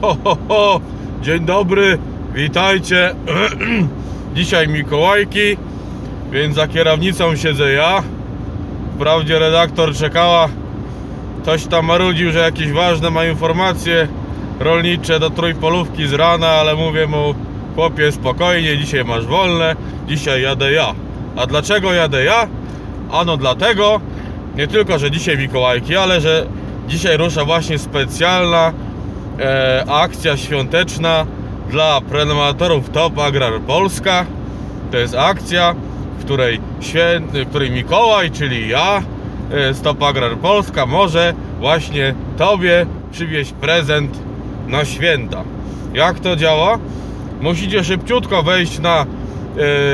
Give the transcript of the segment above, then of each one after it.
Ho, ho. Dzień dobry, witajcie. Dzisiaj Mikołajki, więc za kierownicą siedzę ja. Wprawdzie redaktor czekała, ktoś tam marudził, że jakieś ważne ma informacje rolnicze do trójpolówki z rana, ale mówię mu, chłopie spokojnie, dzisiaj masz wolne, dzisiaj jadę ja. A dlaczego jadę ja? Ano dlatego, nie tylko, że dzisiaj Mikołajki, ale że dzisiaj rusza właśnie specjalna e, akcja świąteczna dla prenumeratorów Top Agrar Polska. To jest akcja, w której, świę, w której Mikołaj, czyli ja, e, z Top Agrar Polska, może właśnie Tobie przywieźć prezent na święta. Jak to działa? Musicie szybciutko wejść na e,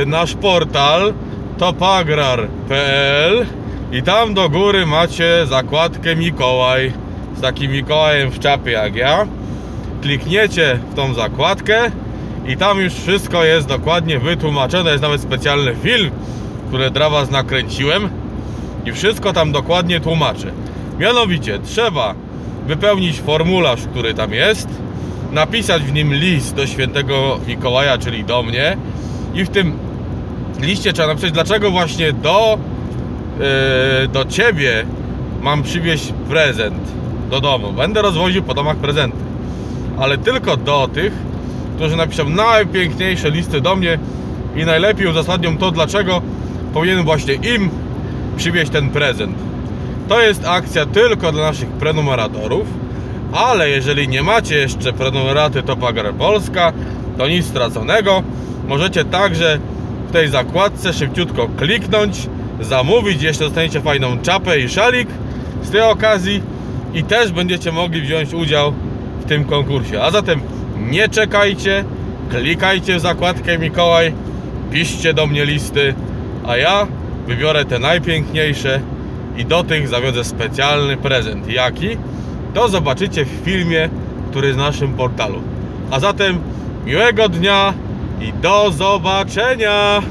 nasz portal topagrar.pl i tam do góry macie zakładkę Mikołaj z takim Mikołajem w czapie jak ja. Klikniecie w tą zakładkę i tam już wszystko jest dokładnie wytłumaczone. Jest nawet specjalny film, który dla Was nakręciłem i wszystko tam dokładnie tłumaczę. Mianowicie trzeba wypełnić formularz, który tam jest, napisać w nim list do świętego Mikołaja, czyli do mnie i w tym liście trzeba napisać, dlaczego właśnie do, yy, do Ciebie mam przywieźć prezent do domu. Będę rozwoził po domach prezenty, ale tylko do tych, którzy napiszą najpiękniejsze listy do mnie i najlepiej uzasadnią to, dlaczego powinienem właśnie im przywieźć ten prezent. To jest akcja tylko dla naszych prenumeratorów, ale jeżeli nie macie jeszcze prenumeraty Top Agrar Polska, to nic straconego. Możecie także w tej zakładce szybciutko kliknąć, zamówić, jeszcze dostaniecie fajną czapę i szalik z tej okazji i też będziecie mogli wziąć udział w tym konkursie. A zatem nie czekajcie, klikajcie w zakładkę Mikołaj, piszcie do mnie listy, a ja wybiorę te najpiękniejsze i do tych zawiozę specjalny prezent. Jaki? To zobaczycie w filmie, który jest na naszym portalu. A zatem miłego dnia i do zobaczenia!